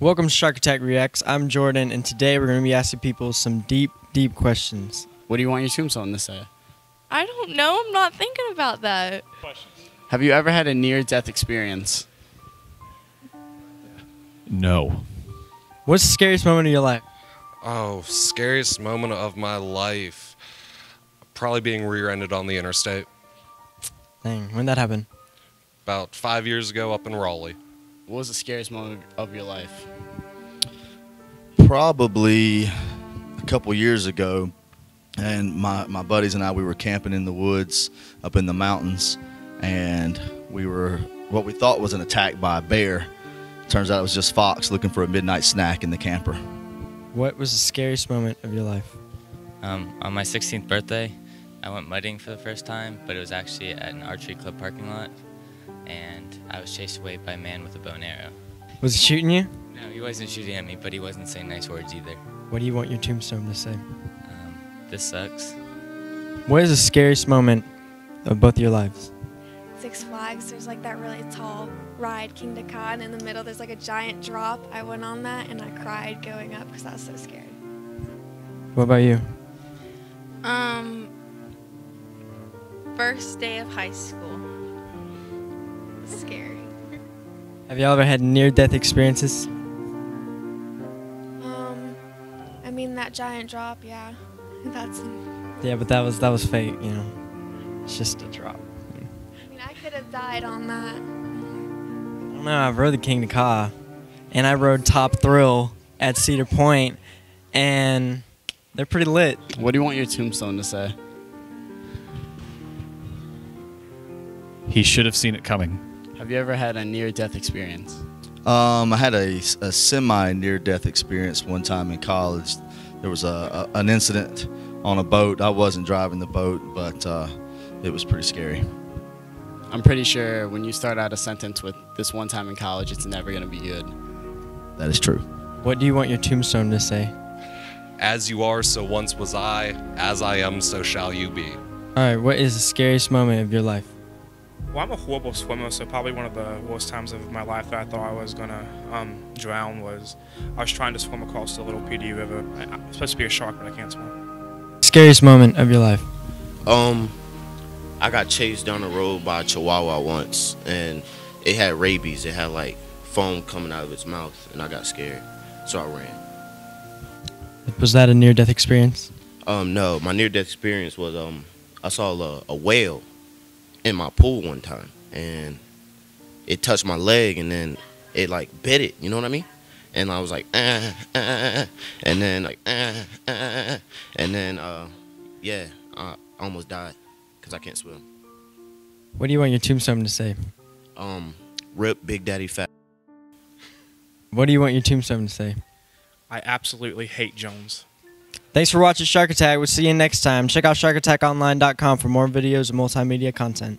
Welcome to Shark Attack Reacts. I'm Jordan, and today we're going to be asking people some deep, deep questions. What do you want your tombstone to say? I don't know. I'm not thinking about that. Have you ever had a near-death experience? No. What's the scariest moment of your life? Oh, scariest moment of my life. Probably being rear-ended on the interstate. Dang, when that happened? About five years ago up in Raleigh. What was the scariest moment of your life? probably a couple years ago and my, my buddies and i we were camping in the woods up in the mountains and we were what we thought was an attack by a bear turns out it was just fox looking for a midnight snack in the camper What was the scariest moment of your life? Um, on my 16th birthday, I went mudding for the first time, but it was actually at an archery club parking lot, and I was chased away by a man with a bow and arrow. Was he shooting you? No, he wasn't shooting at me, but he wasn't saying nice words either. What do you want your tombstone to say? Um, this sucks. What is the scariest moment of both your lives? Six Flags, there's like that really tall ride, Kingda Ka, and in the middle there's like a giant drop. I went on that and I cried going up because I was so scared. What about you? Um, first day of high school. Have y'all ever had near-death experiences? Um, I mean that giant drop, yeah. That's. I Yeah, but that was that was fate, you know. It's just a drop. I mean, I could have died on that. I don't know. I've rode the Kingda Ka, and I rode Top Thrill at Cedar Point, and they're pretty lit. What do you want your tombstone to say? He should have seen it coming. Have you ever had a near-death experience? um, i had a, a semi near-death experience one time in college there was a, a an incident on a boat i wasn't driving the boat but uh, it was pretty scary I'm pretty sure when you start out a sentence with this one time in college, it's never going to be good. that is true What do you want your tombstone to say? As you are, so once was I. As I am, so shall you be. All right. What is the scariest moment of your life? Well, I'm a horrible swimmer, so probably one of the worst times of my life that I thought I was gonna um, drown was I was trying to swim across the little Pee Dee River. I, I'm supposed to be a shark, but I can't swim. Scariest moment of your life. Um, I got chased down the road by a chihuahua once, and it had rabies. It had like foam coming out of its mouth, and I got scared, so I ran. Was that a near-death experience? Um, no, my near-death experience was um, I saw a, a whale in my pool one time, and it touched my leg, and then it like bit it. You know what I mean? And I was like, ah, ah, ah, and then like, ah, ah, ah, and then uh, yeah, I almost died because I can't swim. What do you want your tombstone to say? Um, rip Big Daddy Fat. What do you want your tombstone to say? I absolutely hate Jones. Thanks for watching Shark Attack. We'll see you next time. Check out sharkattackonline.com for more videos and multimedia content.